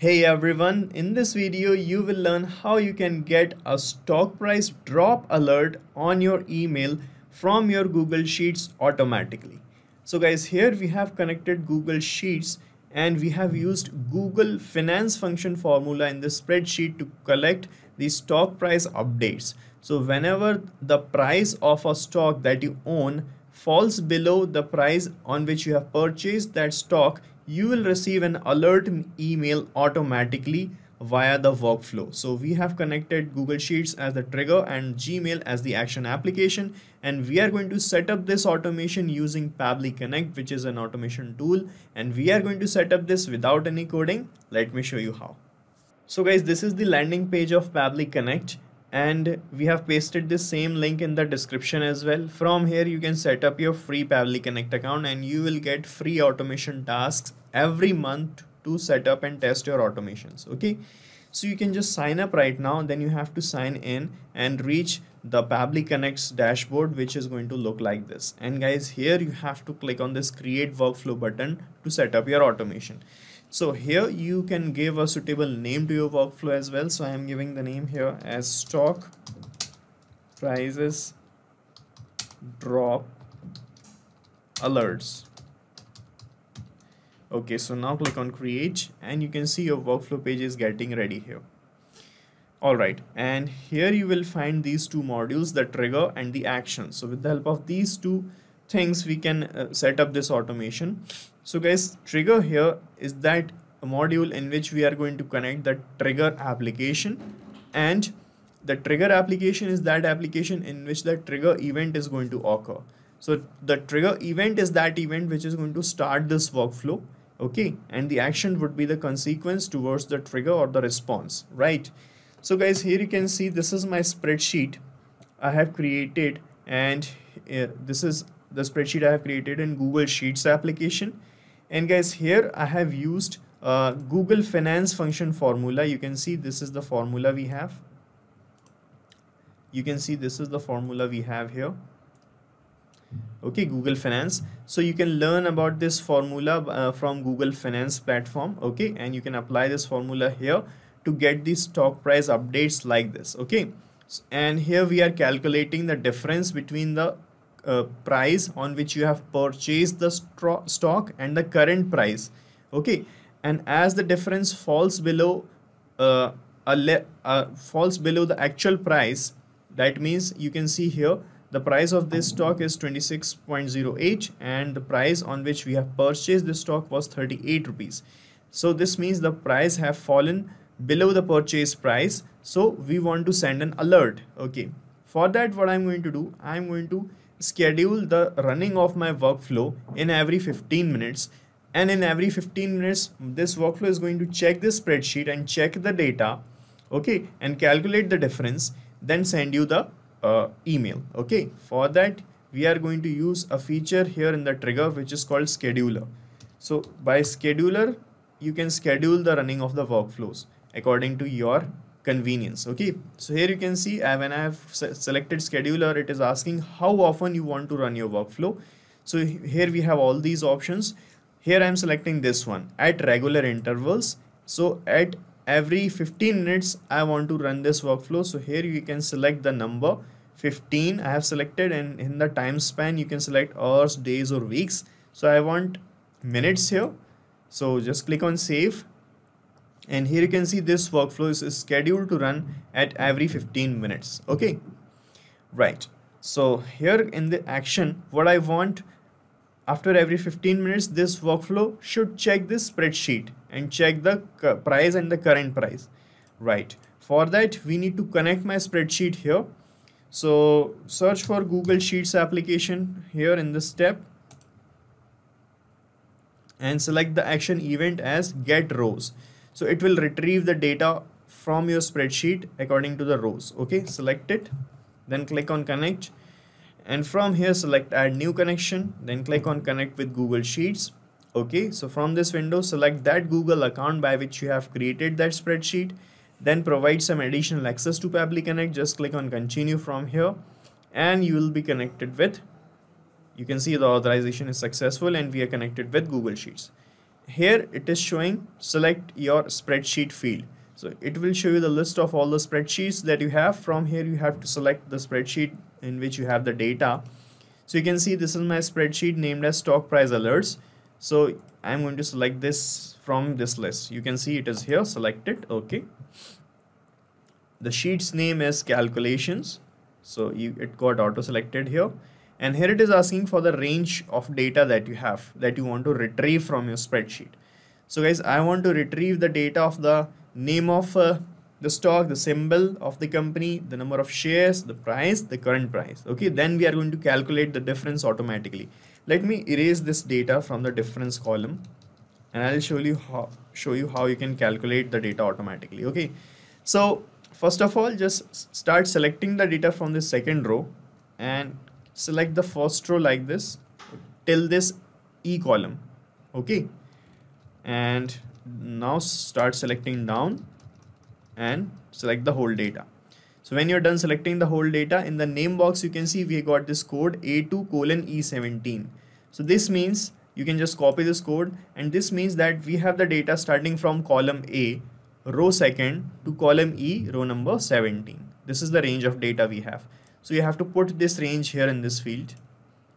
Hey everyone, in this video you will learn how you can get a stock price drop alert on your email from your Google Sheets automatically. So guys here we have connected Google Sheets and we have used Google Finance function formula in the spreadsheet to collect the stock price updates. So whenever the price of a stock that you own falls below the price on which you have purchased that stock, you will receive an alert email automatically via the workflow. So we have connected Google Sheets as the trigger and Gmail as the action application. And we are going to set up this automation using Pabbly Connect, which is an automation tool. And we are going to set up this without any coding. Let me show you how. So guys, this is the landing page of Pabbly Connect and we have pasted the same link in the description as well from here you can set up your free Pabbly Connect account and you will get free automation tasks every month to set up and test your automations okay? So you can just sign up right now then you have to sign in and reach the Pabbly Connects dashboard which is going to look like this. And guys here you have to click on this create workflow button to set up your automation. So here you can give a suitable name to your workflow as well. So i am giving the name here as stock prices drop alerts okay so now click on create and you can see your workflow page is getting ready here. Alright and here you will find these two modules the trigger and the action. So with the help of these two things we can uh, set up this automation. So guys trigger here is that module in which we are going to connect the trigger application and the trigger application is that application in which the trigger event is going to occur. So the trigger event is that event which is going to start this workflow okay and the action would be the consequence towards the trigger or the response right? So guys here you can see this is my spreadsheet I have created and uh, this is the spreadsheet I have created in Google Sheets application. And guys here I have used uh, Google Finance function formula. You can see this is the formula we have. You can see this is the formula we have here okay Google Finance. So you can learn about this formula uh, from Google Finance platform okay? And you can apply this formula here to get the stock price updates like this okay? And here we are calculating the difference between the uh, price on which you have purchased the stock and the current price okay? And as the difference falls below uh, a uh, falls below the actual price that means you can see here the price of this stock is 26.08 and the price on which we have purchased this stock was 38 rupees. So this means the price have fallen below the purchase price. So we want to send an alert okay? For that what i'm going to do i'm going to schedule the running of my workflow in every 15 minutes. And in every 15 minutes this workflow is going to check this spreadsheet and check the data okay? And calculate the difference then send you the uh, email okay? For that we are going to use a feature here in the trigger which is called scheduler. So by scheduler you can schedule the running of the workflows according to your convenience okay? So here you can see uh, when I have selected scheduler it is asking how often you want to run your workflow. So here we have all these options. Here I am selecting this one at regular intervals. So at every 15 minutes I want to run this workflow. So here you can select the number 15 I have selected and in the time span you can select hours days or weeks. So I want minutes here. So just click on save. And here you can see this workflow is scheduled to run at every 15 minutes. Okay. Right. So here in the action what I want after every 15 minutes this workflow should check this spreadsheet and check the price and the current price. Right. For that we need to connect my spreadsheet here. So search for Google Sheets application here in this step. And select the action event as get rows. So it will retrieve the data from your spreadsheet according to the rows. Okay select it. Then click on connect and from here select add new connection then click on connect with Google Sheets. Okay so from this window select that Google account by which you have created that spreadsheet then provide some additional access to Pabbly Connect. Just click on continue from here and you will be connected with you can see the authorization is successful and we are connected with Google Sheets. Here it is showing select your spreadsheet field. So it will show you the list of all the spreadsheets that you have. From here you have to select the spreadsheet in which you have the data. So you can see this is my spreadsheet named as stock price alerts. So I'm going to select this from this list. You can see it is here selected okay. The sheet's name is calculations. So you, it got auto selected here. And here it is asking for the range of data that you have that you want to retrieve from your spreadsheet. So guys I want to retrieve the data of the name of uh, the stock the symbol of the company the number of shares the price the current price. Okay then we are going to calculate the difference automatically. Let me erase this data from the difference column and I'll show you how show you how you can calculate the data automatically. Okay so first of all just start selecting the data from the second row and select the first row like this till this E column. Okay and now start selecting down and select the whole data so when you're done selecting the whole data in the name box you can see we got this code A2 colon E17 so this means you can just copy this code and this means that we have the data starting from column A row second to column E row number 17 this is the range of data we have so you have to put this range here in this field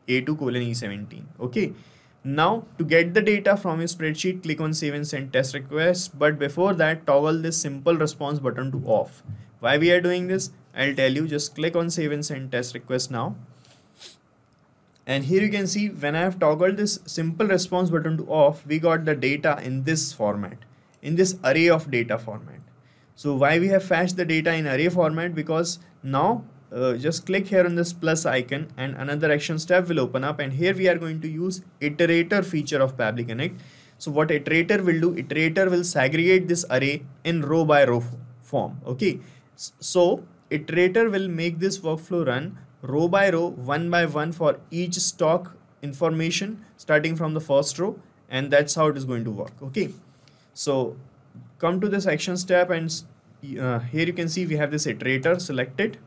A2 colon E17. Okay. Now to get the data from your spreadsheet, click on save and send test request. But before that, toggle this simple response button to off. Why we are doing this? I'll tell you. Just click on save and send test request now. And here you can see when I have toggled this simple response button to off, we got the data in this format, in this array of data format. So why we have fetched the data in array format? Because now uh, just click here on this plus icon and another action step will open up and here we are going to use iterator feature of Pabbly Connect. So what iterator will do, iterator will segregate this array in row by row form. Okay. So iterator will make this workflow run row by row, one by one for each stock information starting from the first row and that's how it is going to work. Okay. So come to this action step and uh, here you can see we have this iterator selected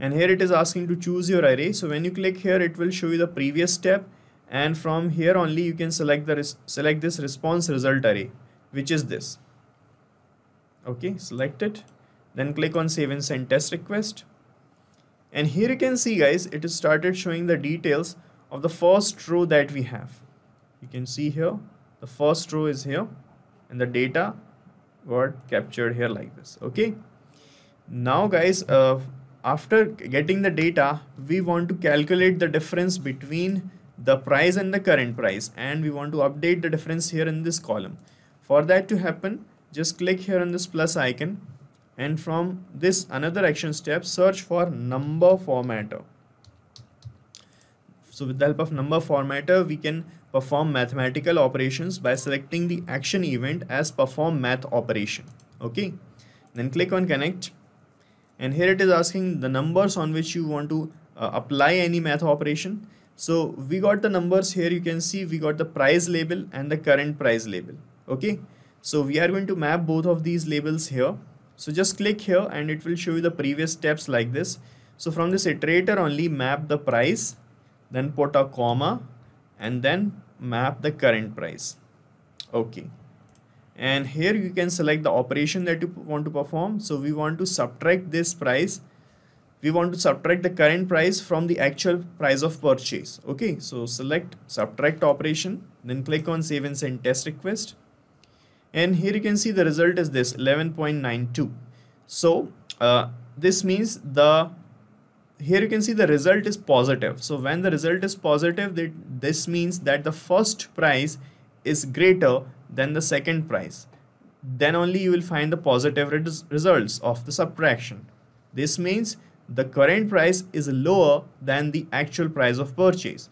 and here it is asking to choose your array. So when you click here it will show you the previous step. And from here only you can select the select this response result array which is this. Okay select it. Then click on save and send test request. And here you can see guys it is started showing the details of the first row that we have. You can see here the first row is here. And the data got captured here like this. Okay? Now guys uh, after getting the data, we want to calculate the difference between the price and the current price and we want to update the difference here in this column. For that to happen, just click here on this plus icon and from this another action step, search for number formatter. So with the help of number formatter, we can perform mathematical operations by selecting the action event as perform math operation. Okay. Then click on connect and here it is asking the numbers on which you want to uh, apply any math operation. So we got the numbers here. You can see we got the price label and the current price label. Okay? So we are going to map both of these labels here. So just click here and it will show you the previous steps like this. So from this iterator only map the price then put a comma and then map the current price. Okay and here you can select the operation that you want to perform. So we want to subtract this price. We want to subtract the current price from the actual price of purchase. Okay so select subtract operation then click on save and send test request. And here you can see the result is this 11.92 so uh, this means the here you can see the result is positive. So when the result is positive that this means that the first price is greater than the second price. Then only you will find the positive res results of the subtraction. This means the current price is lower than the actual price of purchase.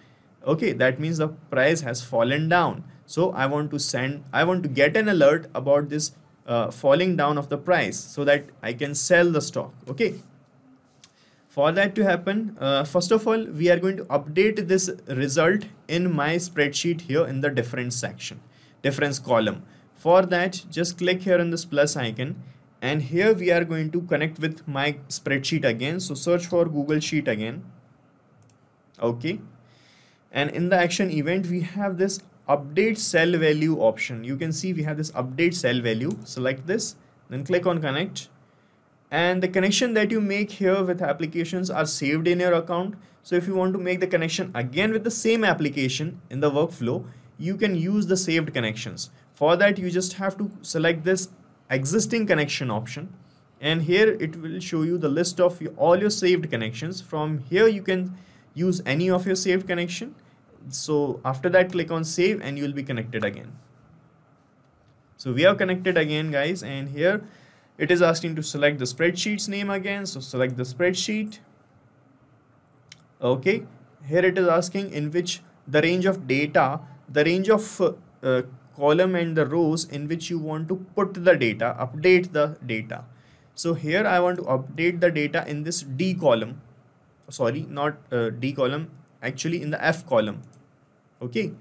Okay, that means the price has fallen down. So I want to send, I want to get an alert about this uh, falling down of the price so that I can sell the stock. Okay. For that to happen, uh, first of all, we are going to update this result in my spreadsheet here in the different section difference column. For that, just click here on this plus icon and here we are going to connect with my spreadsheet again. So search for Google Sheet again. Okay. And in the action event, we have this update cell value option you can see we have this update cell value select this then click on connect and the connection that you make here with applications are saved in your account so if you want to make the connection again with the same application in the workflow you can use the saved connections. For that you just have to select this existing connection option. And here it will show you the list of all your saved connections. From here you can use any of your saved connection. So after that click on save and you will be connected again. So we are connected again guys. And here it is asking to select the spreadsheet's name again. So select the spreadsheet. Okay. Here it is asking in which the range of data the range of uh, column and the rows in which you want to put the data update the data. So here I want to update the data in this D column. Sorry not uh, D column actually in the F column. Okay?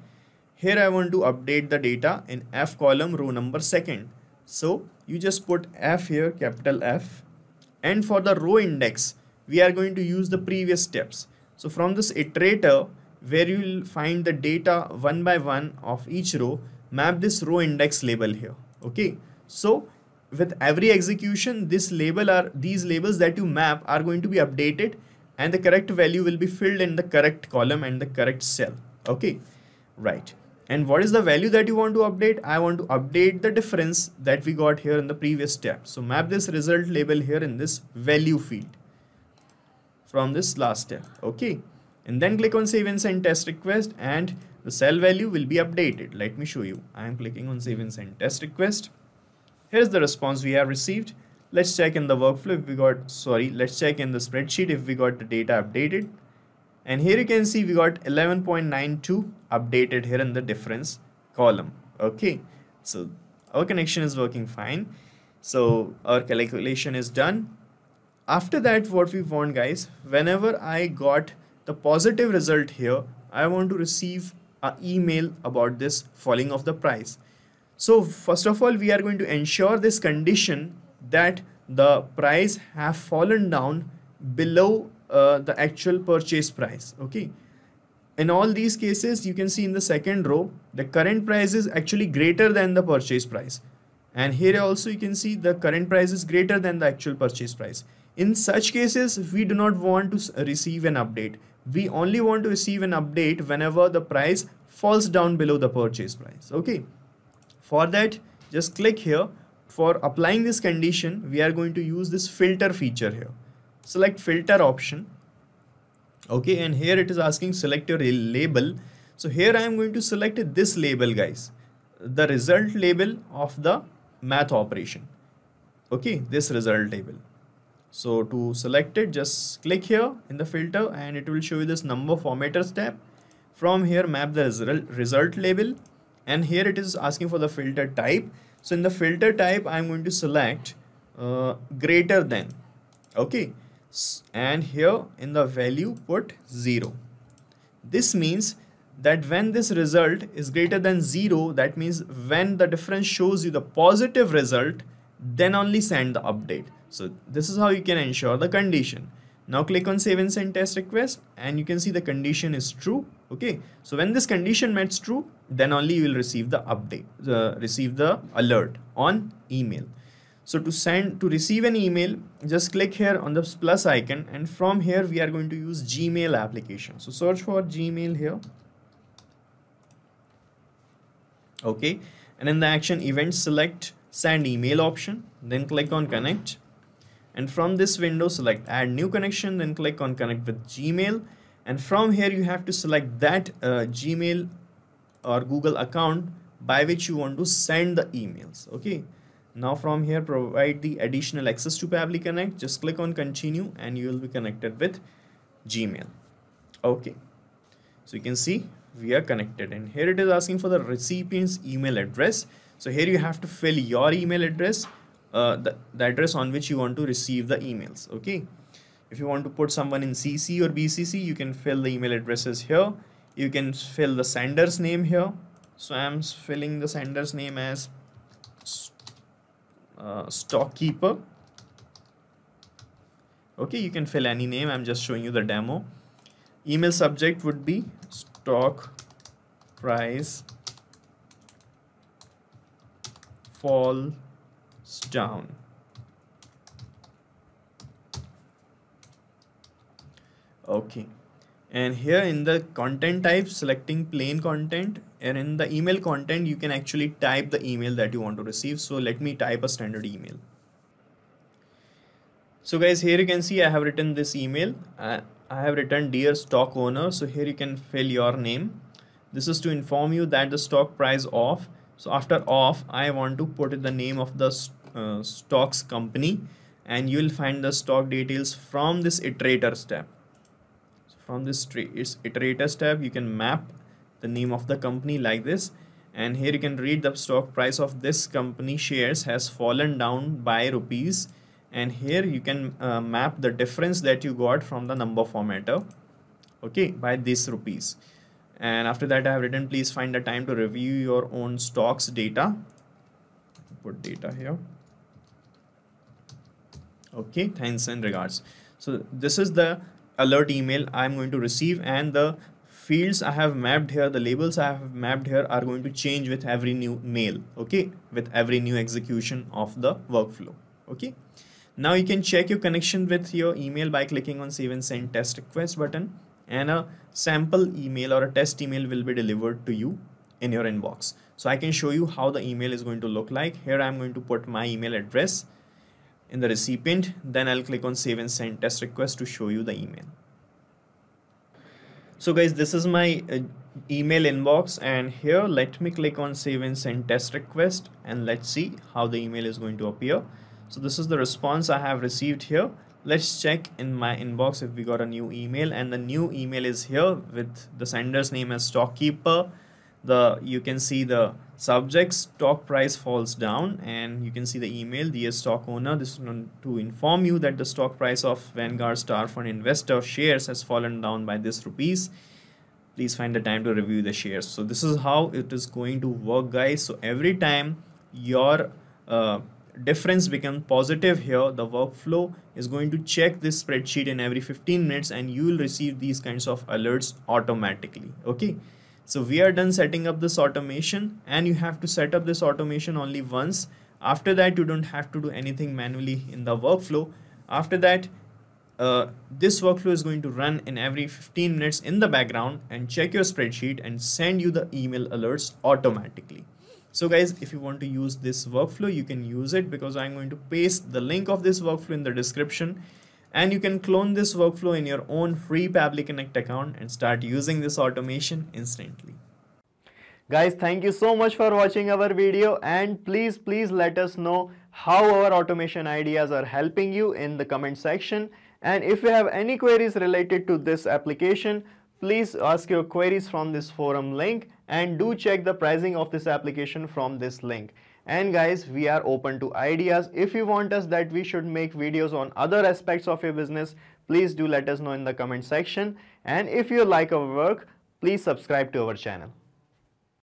Here I want to update the data in F column row number second. So you just put F here capital F. And for the row index we are going to use the previous steps. So from this iterator where you will find the data one by one of each row. Map this row index label here okay? So with every execution this label are these labels that you map are going to be updated and the correct value will be filled in the correct column and the correct cell okay? Right. And what is the value that you want to update? I want to update the difference that we got here in the previous step so map this result label here in this value field from this last step okay and then click on save and send test request and the cell value will be updated. Let me show you. I am clicking on save and send test request. Here's the response we have received. Let's check in the workflow if we got sorry let's check in the spreadsheet if we got the data updated. And here you can see we got 11.92 updated here in the difference column. Okay so our connection is working fine. So our calculation is done. After that what we want guys whenever I got the positive result here I want to receive an email about this falling of the price. So first of all we are going to ensure this condition that the price have fallen down below uh, the actual purchase price okay? In all these cases you can see in the second row the current price is actually greater than the purchase price. And here also you can see the current price is greater than the actual purchase price. In such cases we do not want to receive an update we only want to receive an update whenever the price falls down below the purchase price okay? For that just click here. For applying this condition we are going to use this filter feature here. Select filter option okay? And here it is asking select your label. So here I am going to select this label guys. The result label of the math operation okay? This result label so to select it just click here in the filter and it will show you this number formatters tab. From here map the result label and here it is asking for the filter type. So in the filter type I'm going to select uh, greater than. Okay. And here in the value put 0 this means that when this result is greater than 0 that means when the difference shows you the positive result then only send the update so this is how you can ensure the condition now click on save and send test request and you can see the condition is true okay so when this condition meets true then only you will receive the update receive the alert on email so to send to receive an email, just click here on the plus icon and from here we are going to use Gmail application. So search for Gmail here. Okay. And in the action event, select send email option, then click on connect. And from this window, select add new connection, then click on connect with Gmail. And from here, you have to select that uh, Gmail or Google account by which you want to send the emails. Okay. Now from here provide the additional access to Pabbly Connect. Just click on continue and you will be connected with Gmail. Okay. So you can see we are connected and here it is asking for the recipient's email address. So here you have to fill your email address, uh, the, the address on which you want to receive the emails. Okay. If you want to put someone in CC or BCC, you can fill the email addresses here. You can fill the sender's name here. So I'm filling the sender's name as uh, stockkeeper okay you can fill any name i'm just showing you the demo email subject would be stock price falls down okay. And here in the content type selecting plain content and in the email content you can actually type the email that you want to receive. So let me type a standard email. So guys here you can see I have written this email. Uh, I have written dear stock owner so here you can fill your name. This is to inform you that the stock price off. So after off I want to put in the name of the uh, stocks company and you will find the stock details from this iterator step from this iterators tab you can map the name of the company like this. And here you can read the stock price of this company shares has fallen down by rupees. And here you can uh, map the difference that you got from the number formatter okay by this rupees. And after that I have written please find the time to review your own stocks data. Put data here okay thanks and regards. So this is the alert email I'm going to receive and the fields I have mapped here the labels I have mapped here are going to change with every new mail okay? With every new execution of the workflow okay? Now you can check your connection with your email by clicking on save and send test request button and a sample email or a test email will be delivered to you in your inbox. So I can show you how the email is going to look like. Here I'm going to put my email address in the recipient then I'll click on save and send test request to show you the email. So guys this is my uh, email inbox and here let me click on save and send test request and let's see how the email is going to appear. So this is the response I have received here. Let's check in my inbox if we got a new email and the new email is here with the sender's name as stockkeeper the you can see the subject stock price falls down and you can see the email dear stock owner this is to inform you that the stock price of vanguard star fund investor shares has fallen down by this rupees. Please find the time to review the shares. So this is how it is going to work guys. So every time your uh, difference become positive here the workflow is going to check this spreadsheet in every 15 minutes and you will receive these kinds of alerts automatically. Okay so we are done setting up this automation and you have to set up this automation only once. After that, you don't have to do anything manually in the workflow. After that, uh, this workflow is going to run in every 15 minutes in the background and check your spreadsheet and send you the email alerts automatically. So guys, if you want to use this workflow, you can use it because I'm going to paste the link of this workflow in the description and you can clone this workflow in your own free Pabbly Connect account and start using this automation instantly. Guys, thank you so much for watching our video and please, please let us know how our automation ideas are helping you in the comment section. And if you have any queries related to this application, please ask your queries from this forum link and do check the pricing of this application from this link and guys we are open to ideas. If you want us that we should make videos on other aspects of your business please do let us know in the comment section. And if you like our work please subscribe to our channel